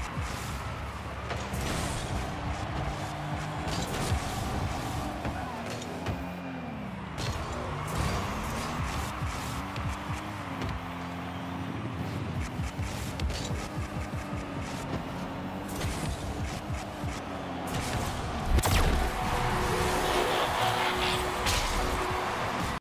あ。